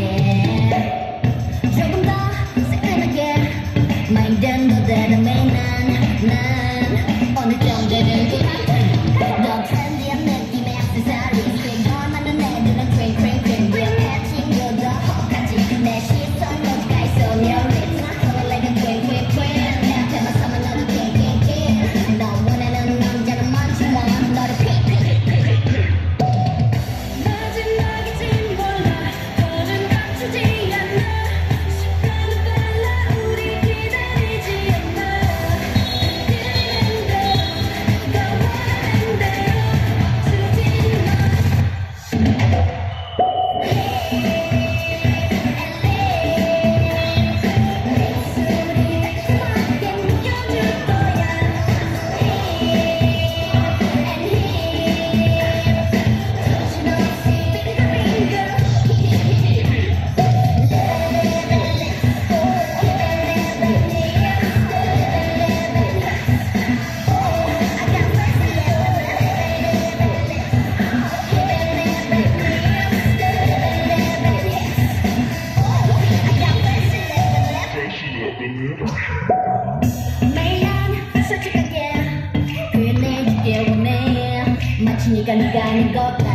Yeah, 조금 더 yeah, and then got